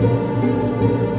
Música